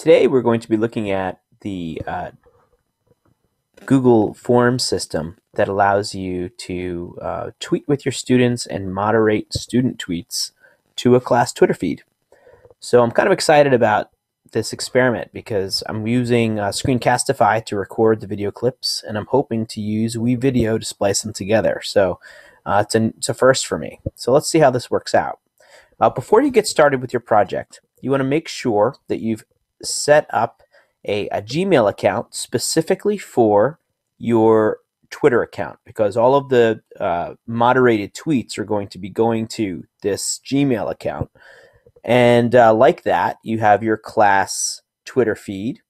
Today we're going to be looking at the uh, Google Form system that allows you to uh, tweet with your students and moderate student tweets to a class Twitter feed. So I'm kind of excited about this experiment because I'm using uh, Screencastify to record the video clips and I'm hoping to use WeVideo to splice them together. So uh, it's, a, it's a first for me. So let's see how this works out. Uh, before you get started with your project, you want to make sure that you've set up a, a Gmail account specifically for your Twitter account because all of the uh, moderated tweets are going to be going to this Gmail account. And uh, like that, you have your class Twitter feed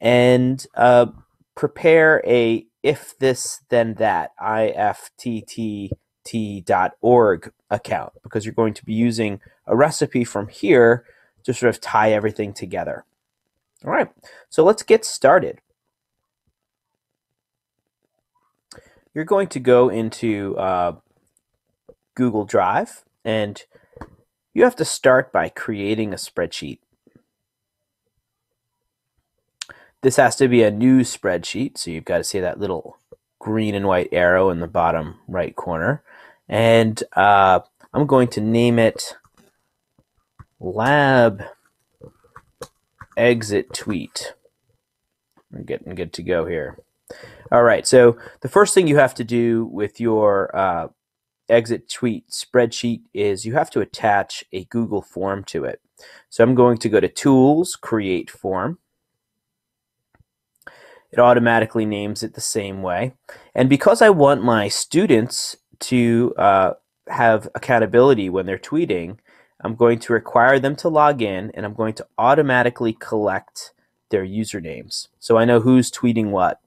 and uh, prepare a if this then that ifttt.org account because you're going to be using a recipe from here to sort of tie everything together. All right, so let's get started. You're going to go into uh, Google Drive and you have to start by creating a spreadsheet. This has to be a new spreadsheet, so you've got to see that little green and white arrow in the bottom right corner. And uh, I'm going to name it lab exit tweet. We're getting good to go here. All right, so the first thing you have to do with your uh, exit tweet spreadsheet is you have to attach a Google form to it. So I'm going to go to Tools, Create Form. It automatically names it the same way. And because I want my students to uh, have accountability when they're tweeting, I'm going to require them to log in and I'm going to automatically collect their usernames. So I know who's tweeting what.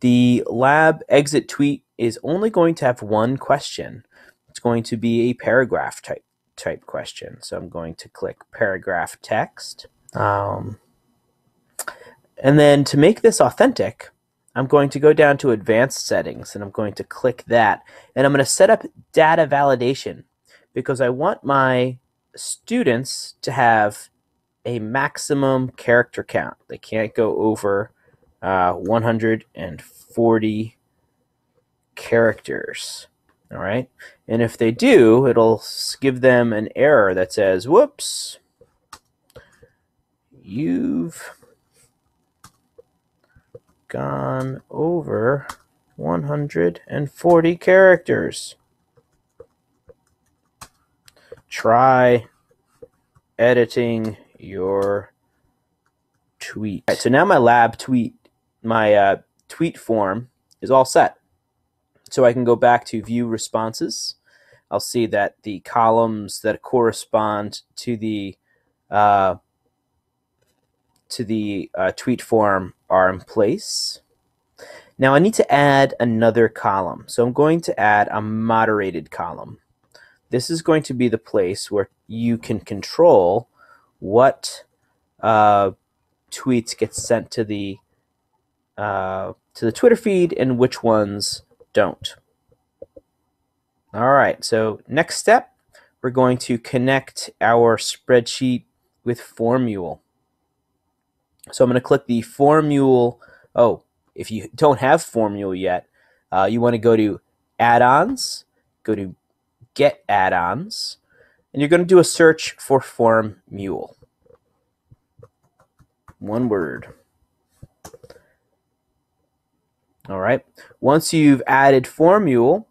The lab exit tweet is only going to have one question. It's going to be a paragraph type type question. So I'm going to click paragraph text. Um, and then to make this authentic, I'm going to go down to advanced settings and I'm going to click that. And I'm going to set up data validation because I want my students to have a maximum character count. They can't go over uh, 140 characters. All right. And if they do, it'll give them an error that says, whoops, you've gone over 140 characters. Try editing your tweet. All right, so now my lab tweet, my uh, tweet form is all set. So I can go back to view responses. I'll see that the columns that correspond to the uh, to the uh, tweet form are in place. Now I need to add another column. So I'm going to add a moderated column. This is going to be the place where you can control what uh, tweets get sent to the uh, to the Twitter feed and which ones don't. All right, so next step, we're going to connect our spreadsheet with formMule. So I'm going to click the formMule. Oh, if you don't have formMule yet, uh, you want to go to Add-ons, go to Get Add-ons, and you're going to do a search for form mule. One word. All right. Once you've added form mule,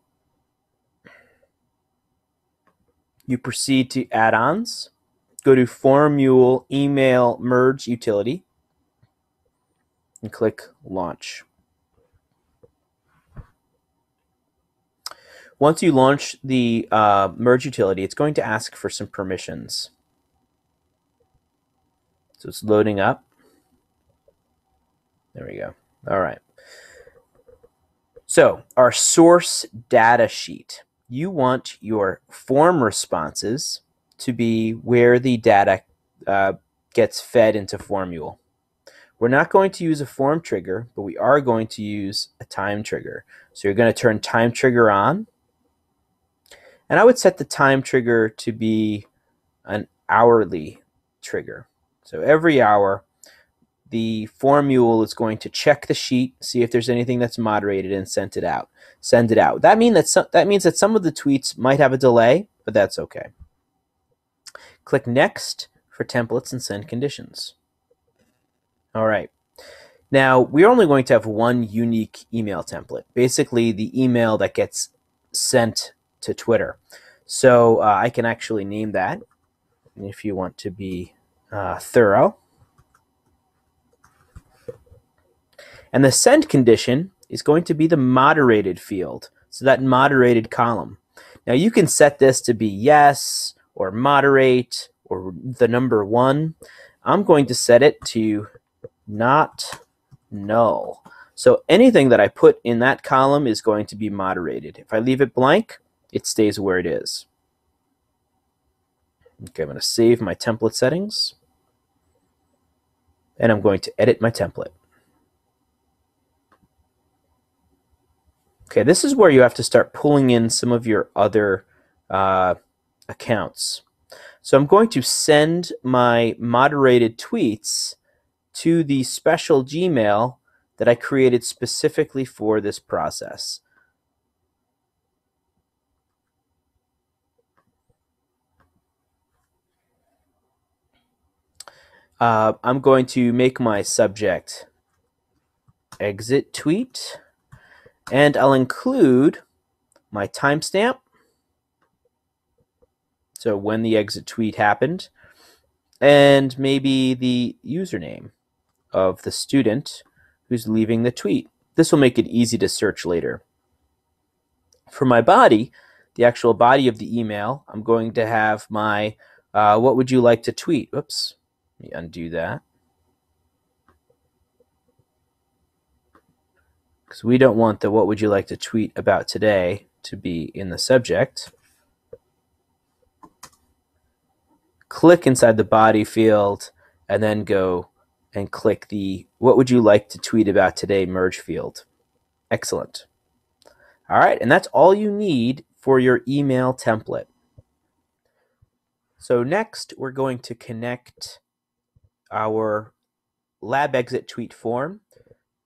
you proceed to add-ons. Go to form mule Email Merge Utility and click Launch. Once you launch the uh, Merge utility, it's going to ask for some permissions. So it's loading up. There we go. All right. So our source data sheet. You want your form responses to be where the data uh, gets fed into formMule. We're not going to use a form trigger, but we are going to use a time trigger. So you're going to turn time trigger on. And I would set the time trigger to be an hourly trigger. So every hour, the formMule is going to check the sheet, see if there's anything that's moderated, and send it out. Send it out. That mean that some, that means that some of the tweets might have a delay, but that's okay. Click Next for templates and send conditions. All right. Now, we're only going to have one unique email template, basically the email that gets sent to Twitter. So uh, I can actually name that if you want to be uh, thorough. And the send condition is going to be the moderated field, so that moderated column. Now you can set this to be yes or moderate or the number one. I'm going to set it to not null. So anything that I put in that column is going to be moderated. If I leave it blank, it stays where it is. Okay, I'm going to save my template settings. And I'm going to edit my template. Okay, this is where you have to start pulling in some of your other uh, accounts. So I'm going to send my moderated tweets to the special Gmail that I created specifically for this process. Uh, I'm going to make my subject exit tweet and I'll include my timestamp so when the exit tweet happened and maybe the username of the student who's leaving the tweet. This will make it easy to search later. For my body, the actual body of the email, I'm going to have my uh, what would you like to tweet? Oops, me undo that. Because we don't want the what would you like to tweet about today to be in the subject. Click inside the body field and then go and click the what would you like to tweet about today merge field. Excellent. All right, and that's all you need for your email template. So next, we're going to connect our lab exit tweet form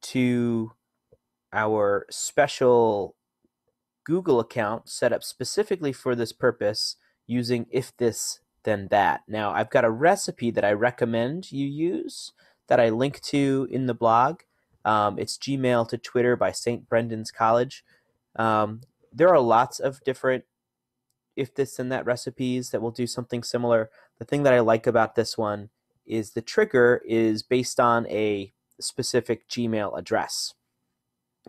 to our special Google account set up specifically for this purpose using if this then that. Now, I've got a recipe that I recommend you use that I link to in the blog. Um, it's Gmail to Twitter by St. Brendan's College. Um, there are lots of different if this and that recipes that will do something similar. The thing that I like about this one is the trigger is based on a specific Gmail address.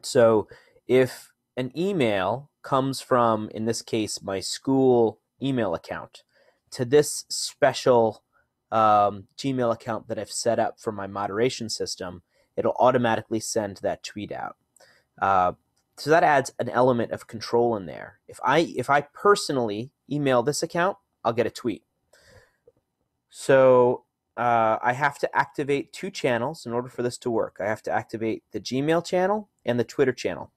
So if an email comes from, in this case, my school email account to this special um, Gmail account that I've set up for my moderation system, it'll automatically send that tweet out. Uh, so that adds an element of control in there. If I if I personally email this account, I'll get a tweet. So uh, I have to activate two channels in order for this to work. I have to activate the Gmail channel and the Twitter channel.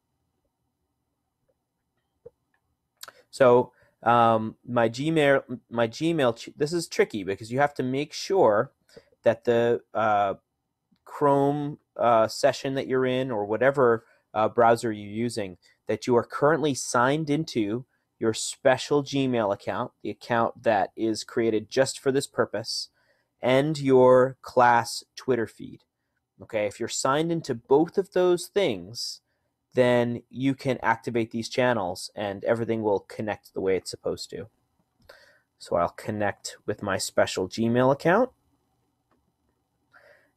So um, my Gmail, my Gmail. This is tricky because you have to make sure that the uh, Chrome uh, session that you're in or whatever uh, browser you're using that you are currently signed into your special Gmail account, the account that is created just for this purpose, and your class Twitter feed. Okay, if you're signed into both of those things, then you can activate these channels and everything will connect the way it's supposed to. So I'll connect with my special Gmail account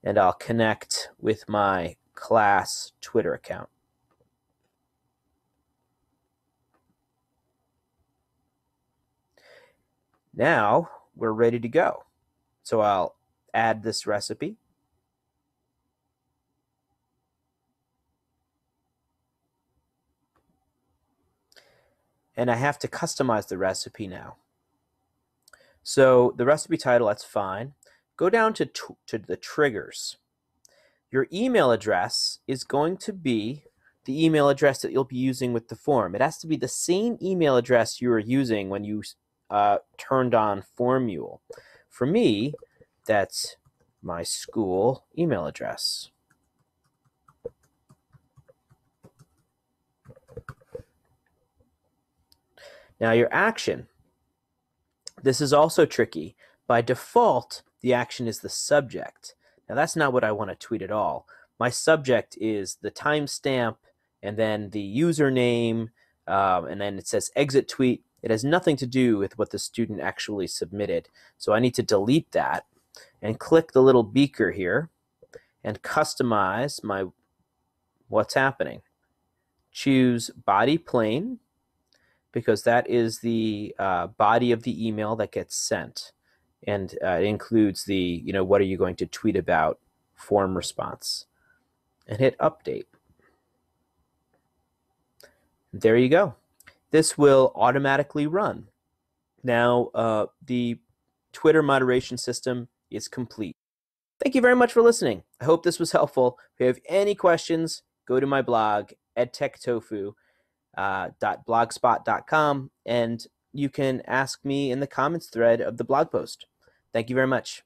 and I'll connect with my class Twitter account. Now we're ready to go. So I'll add this recipe. and I have to customize the recipe now. So the recipe title, that's fine. Go down to, to the triggers. Your email address is going to be the email address that you'll be using with the form. It has to be the same email address you were using when you uh, turned on formMule. For me, that's my school email address. Now, your action. This is also tricky. By default, the action is the subject. Now, that's not what I want to tweet at all. My subject is the timestamp and then the username, um, and then it says exit tweet. It has nothing to do with what the student actually submitted. So I need to delete that and click the little beaker here and customize my what's happening. Choose body plain because that is the uh, body of the email that gets sent. And uh, it includes the, you know, what are you going to tweet about form response. And hit update. There you go. This will automatically run. Now, uh, the Twitter moderation system is complete. Thank you very much for listening. I hope this was helpful. If you have any questions, go to my blog, edtechtofu uh, and you can ask me in the comments thread of the blog post. Thank you very much.